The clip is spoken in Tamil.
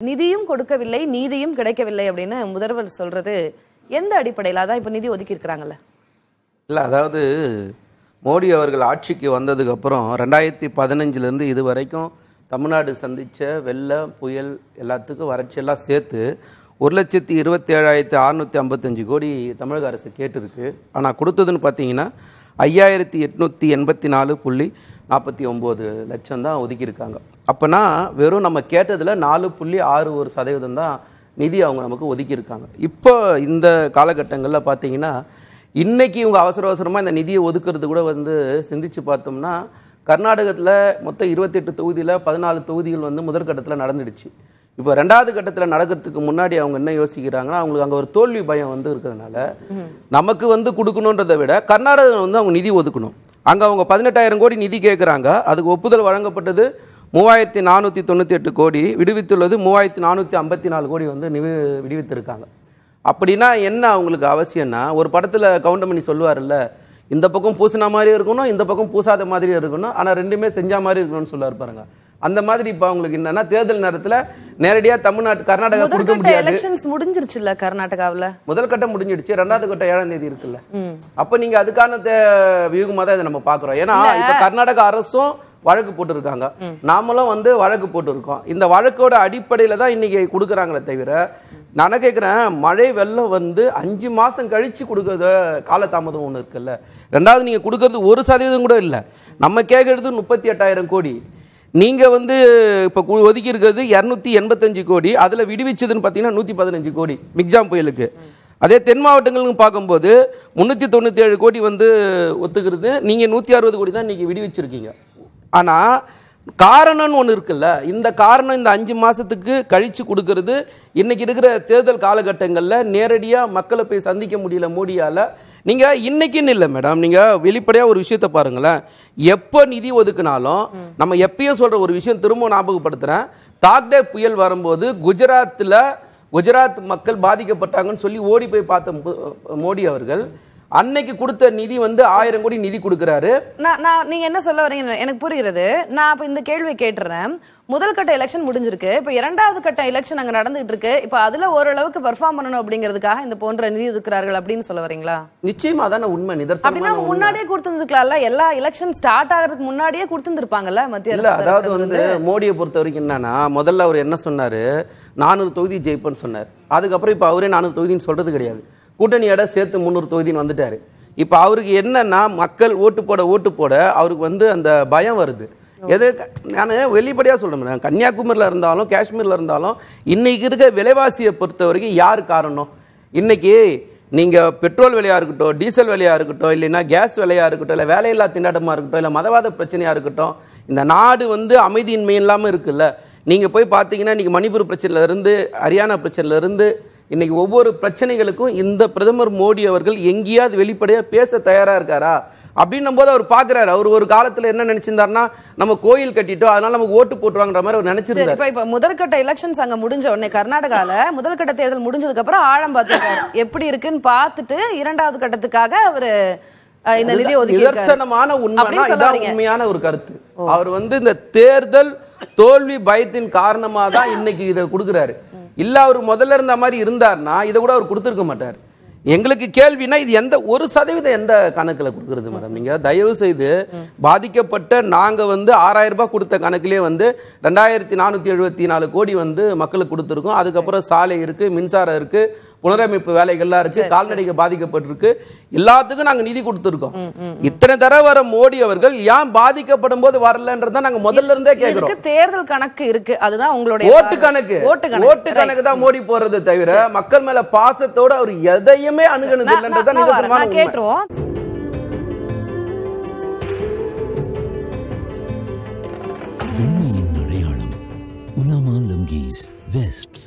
நிதியும் கொடுக்கவில்லை நீதியும் கிடைக்கவில்லை அப்படின்னு முதல்வர் சொல்றது எந்த அடிப்படையில்? அதான் இப்ப நிதி ஒதுக்கி இருக்கிறாங்கல்ல இல்லை அதாவது மோடி அவர்கள் ஆட்சிக்கு வந்ததுக்கப்புறம் ரெண்டாயிரத்தி பதினஞ்சுலேருந்து இது வரைக்கும் தமிழ்நாடு சந்தித்த வெள்ளம் புயல் எல்லாத்துக்கும் வறட்சியெல்லாம் சேர்த்து ஒரு லட்சத்தி இருபத்தி ஏழாயிரத்தி அறநூற்றி ஐம்பத்தஞ்சு கோடி தமிழக அரசு கேட்டிருக்கு. ஆனால் கொடுத்ததுன்னு பார்த்தீங்கன்னா ஐயாயிரத்தி எட்நூற்றி எண்பத்தி நாலு புள்ளி நாற்பத்தி ஒம்பது லட்சம் தான் ஒதுக்கியிருக்காங்க. அப்போனா வெறும் நம்ம கேட்டதில் நாலு புள்ளி ஆறு ஒரு சதவீதம் தான் நிதி அவங்க நமக்கு ஒதுக்கியிருக்காங்க. இப்போ இந்த காலகட்டங்களில் பார்த்தீங்கன்னா இன்றைக்கி இவங்க அவசர அவசரமாக இந்த நிதியை ஒதுக்குறது கூட வந்து சிந்திச்சு பார்த்தோம்னா கர்நாடகத்தில் மொத்தம் இருபத்தெட்டு தொகுதியில் பதினாலு தொகுதிகள் வந்து முதற்கட்டத்தில் நடந்துடுச்சு. இப்போ ரெண்டாவது கட்டத்தில் நடக்கிறதுக்கு முன்னாடி அவங்க என்ன யோசிக்கிறாங்கன்னா அவங்களுக்கு அங்கே ஒரு தோல்வி பயம் வந்து இருக்கிறதுனால நமக்கு வந்து கொடுக்கணுன்றதை விட கர்நாடகம் வந்து அவங்க நிதி ஒதுக்கணும். அங்கே அவங்க பதினெட்டாயிரம் கோடி நிதி கேட்குறாங்க அதுக்கு ஒப்புதல் வழங்கப்பட்டது மூவாயிரத்தி நானூற்றி தொண்ணூற்றி எட்டு கோடி விடுவித்துள்ளது. மூவாயிரத்தி நானூற்றி ஐம்பத்தி நாலு கோடி வந்து நிவி விடுவித்திருக்காங்க. அப்படின்னா என்ன அவங்களுக்கு அவசியம்னா ஒரு படத்தில் கவுண்டமணி சொல்லுவார்ல இந்த பக்கம் பூசின மாதிரி இருக்கணும் இந்த பக்கம் பூசாத மாதிரி இருக்கணும் ஆனால் ரெண்டுமே செஞ்ச மாதிரி இருக்கணும்னு சொல்லுவார் பாருங்க. அந்த மாதிரி இப்போ அவங்களுக்கு என்னன்னா தேர்தல் நேரத்தில் நேரடியாக தமிழ்நாட்டு கர்நாடகா கொடுக்க முடியாது. எலெக்ஷன்ஸ் முடிஞ்சிருச்சுல்ல கர்நாடகாவுல? முதல் கட்டம் முடிஞ்சிடுச்சு. ரெண்டாவது கட்டம் ஏழாம் தேதி இருக்குல்ல. அப்ப நீங்க அதுக்கான தே- வியூகமா தான் இதை நம்ம பாக்குறோம். ஏன்னா இப்ப கர்நாடக அரசும் வழக்கு போட்டிருக்காங்க. நாமளும் வந்து வழக்கு போட்டிருக்கோம். இந்த வழக்கோட அடிப்படையில தான் இன்னைக்கு கொடுக்குறாங்களே தவிர நான் கேட்குறேன் மழை வெள்ளம் வந்து அஞ்சு மாசம் கழிச்சு கொடுக்கறத காலதாமதம் ஒன்று இருக்குல்ல. ரெண்டாவது நீங்க கொடுக்கறது ஒரு சதவீதம் கூட இல்லை. நம்ம கேட்கறது முப்பத்தி எட்டாயிரம் கோடி. நீங்க வந்து இப்போ ஒதுக்கி இருக்கிறது இரநூத்தி எண்பத்தஞ்சு கோடி. அதுல விடுவிச்சதுன்னு பார்த்தீங்கன்னா நூற்றி பதினஞ்சு கோடி. மிக்ஜாம் புயலுக்கு. அதே தென் மாவட்டங்களுக்கு பார்க்கும்போது முந்நூற்றி தொண்ணூற்றி ஏழு கோடி வந்து ஒத்துக்கிறது. நீங்கள் நூற்றி அறுபது கோடி தான் இன்னைக்கு விடுவிச்சிருக்கீங்க. ஆனால் காரணம்னு ஒன்று இருக்குல்ல? இந்த காரணம் இந்த அஞ்சு மாதத்துக்கு கழித்து கொடுக்கறது இன்றைக்கி இருக்கிற தேர்தல் காலகட்டங்களில் நேரடியாக மக்களை போய் சந்திக்க முடியல மோடியால். நீங்கள் இன்றைக்கின்னு இல்லை மேடம் நீங்கள் வெளிப்படையாக ஒரு விஷயத்தை பாருங்களேன். எப்போ நிதி ஒதுக்குனாலும் நம்ம எப்பயும் சொல்கிற ஒரு விஷயம் திரும்ப ஞாபகப்படுத்துகிறேன் தாக்டே புயல் வரும்போது குஜராத்தில் குஜராத் மக்கள் பாதிக்கப்பட்டாங்கன்னு சொல்லி ஓடி போய் பார்த்த மோடி அவர்கள் அன்னைக்கு கொடுத்த நிதி வந்து ஆயிரம் கோடி நிதி கொடுக்குறாரு. நான் நான் நீங்க என்ன சொல்ல வரீங்க எனக்கு புரியுறது நான் இப்ப இந்த கேள்வியை கேட்டுறேன். முதல் கட்ட எலெக்ஷன் முடிஞ்சிருக்கு. இப்ப இரண்டாவது கட்ட எலெக்ஷன் அங்க நடந்துகிட்டு இருக்கு. இப்ப அதுல ஓரளவுக்கு பெர்ஃபார்ம் பண்ணணும் அப்படிங்கிறதுக்காக இந்த போன்ற நிதி ஒதுக்குறார்கள் அப்படின்னு சொல்ல வரீங்களா? நிச்சயமா தானே உண்மை. அப்படின்னா நிதர்சனமான உண்மை. முன்னாடியே கொடுத்துருந்துக்கலாம்ல எல்லா எலெக்ஷன் ஸ்டார்ட் ஆகிறதுக்கு முன்னாடியே கொடுத்துருந்துருப்பாங்கல்ல மத்திய அரசு அதாவது வந்து. மோடியை பொறுத்த வரைக்கும் என்னன்னா முதல்ல அவர் என்ன சொன்னாரு? நானூறு தொகுதி ஜெயிப்பேன்னு சொன்னார். அதுக்கப்புறம் இப்போ அவரே நானூறு தொகுதின்னு சொல்றது கிடையாது. கூட்டணியோட சேர்த்து முந்நூறு தொகுதின்னு வந்துட்டார். இப்போ அவருக்கு என்னன்னா மக்கள் ஓட்டு போட ஓட்டு போட அவருக்கு வந்து அந்த பயம் வருது. எது நான் வெளிப்படையாக சொல்கிறேன் கன்னியாகுமரியில் இருந்தாலும் காஷ்மீரில் இருந்தாலும் இன்றைக்கி இருக்க விலைவாசியை பொறுத்த வரைக்கும் யார் காரணம்? இன்றைக்கி நீங்கள் பெட்ரோல் விலையாக இருக்கட்டும் டீசல் விலையாக இருக்கட்டும் இல்லைன்னா கேஸ் விலையாக இருக்கட்டும் இல்லை வேலையில்லா திண்டாட்டமாக இருக்கட்டும் இல்லை மதவாத பிரச்சனையாக இருக்கட்டும் இந்த நாடு வந்து அமைதியின்மை இல்லாமல் இருக்குல்ல. நீங்கள் போய் பார்த்தீங்கன்னா இன்றைக்கி மணிப்பூர் பிரச்சனையிலேருந்து ஹரியானா பிரச்சனையிலேருந்து இன்னைக்கு ஒவ்வொரு பிரச்சனைகளுக்கும் இந்த பிரதமர் மோடி அவர்கள் எங்கேயாவது வெளிப்படையாக பேச தயாராக இருக்காரா? அப்படின்னும் போது அவர் பார்க்குறாரு அவர் ஒரு காலத்தில் என்ன நினச்சிருந்தாருன்னா நம்ம கோயில் கட்டிட்டோம் அதனால நமக்கு ஓட்டு போட்டுருவாங்கன்ற மாதிரி அவர் சரி, நினச்சிருந்தாரு. இப்ப இப்ப முதற்கட்ட எலெக்ஷன்ஸ் அங்க முடிஞ்ச உடனே கர்நாடகால முதல் கட்ட தேர்தல் முடிஞ்சதுக்கு அப்புறம் ஆழம் பார்த்திருக்காரு. எப்படி இருக்குன்னு பார்த்துட்டு இரண்டாவது கட்டத்துக்காக அவரு இந்த நிதி நிதர்சனமான உண்மைனா இதான். உண்மையான ஒரு கருத்து. அவர் வந்து இந்த தேர்தல் தோல்வி பயத்தின் காரணமா தான் இன்னைக்கு இதை கொடுக்குறாரு. இல்லை அவர் முதல்ல இருந்த மாதிரி இருந்தார்னா இதை கூட அவர் கொடுத்துருக்க மாட்டார். எங்களுக்கு கேள்வினா இது எந்த ஒரு சதவீதம் எந்த கணக்கில் கொடுக்குறது மேடம் நீங்கள் தயவு செய்து பாதிக்கப்பட்ட நாங்கள் வந்து ஆறாயிரம் ரூபாய் கொடுத்த கணக்கிலே வந்து ரெண்டாயிரத்தி நானூற்றி எழுபத்தி நாலு கோடி வந்து மக்களுக்கு கொடுத்துருக்கோம். அதுக்கப்புறம் சாலை இருக்குது மின்சாரம் இருக்குது புனரமைப்பு வேலைகள்லாம் இருக்கு கால்நடைகள் பாதிக்கப்பட்டிருக்கு. எல்லாத்துக்கும் நாங்க நிதி கொடுத்துருக்கோம். இத்தனை தடவை வர மோடி அவர்கள் ஏன் பாதிக்கப்படும் போது வரலன்றதை நாங்க முதல்ல இருந்தே கேக்குறோம். இதுக்கு தேர்தல் கணக்கு இருக்கு. அதுதான் உங்களுடைய ஓட்டு. கணக்கு. ஓட்டு கணக்கு. தான் மோடி போறது தவிர மக்கள் மேல பாசத்தோட அவர் எதையுமே அணுகுனது நான்- இல்லைன்றது நான் வரேன். நிதர்சனமான நான் உண்மை. கேட்டுருவோம். வெண்மையின் அடையாளம் உலாமா லுங்கீஸ் வெஸ்ட்ஸ்